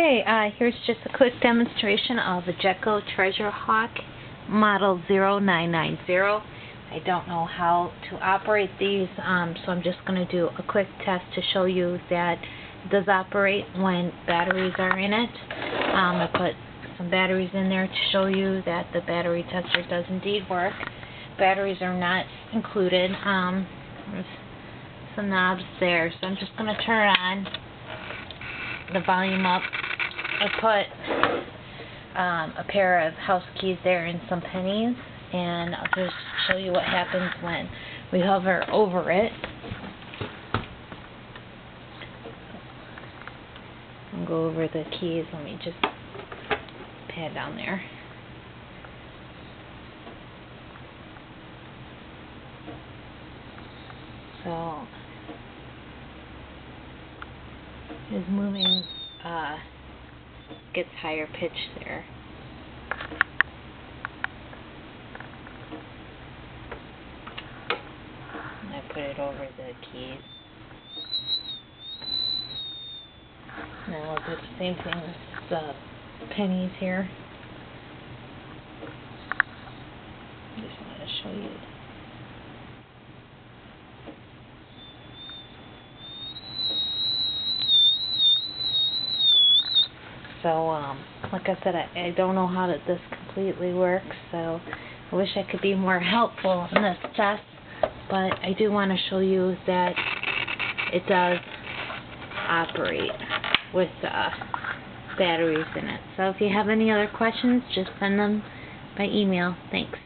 Okay, uh, here's just a quick demonstration of a Jetco Treasure Hawk model 0990. I don't know how to operate these, um, so I'm just going to do a quick test to show you that it does operate when batteries are in it. Um, I put some batteries in there to show you that the battery tester does indeed work. Batteries are not included. Um, there's some knobs there, so I'm just going to turn on the volume up. I put um, a pair of house keys there and some pennies, and I'll just show you what happens when we hover over it. I'll go over the keys. Let me just pad down there. So is moving uh, gets higher pitch there. And I put it over the keys. Now I'll do the same thing with the pennies here. Just want to show you So, um, like I said, I, I don't know how that this completely works, so I wish I could be more helpful in this test, but I do want to show you that it does operate with uh, batteries in it. So if you have any other questions, just send them by email. Thanks.